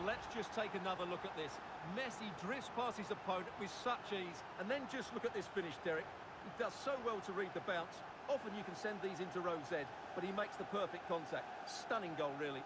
Well, let's just take another look at this. Messi drifts past his opponent with such ease. And then just look at this finish, Derek. He does so well to read the bounce. Often you can send these into row Z, but he makes the perfect contact. Stunning goal, really.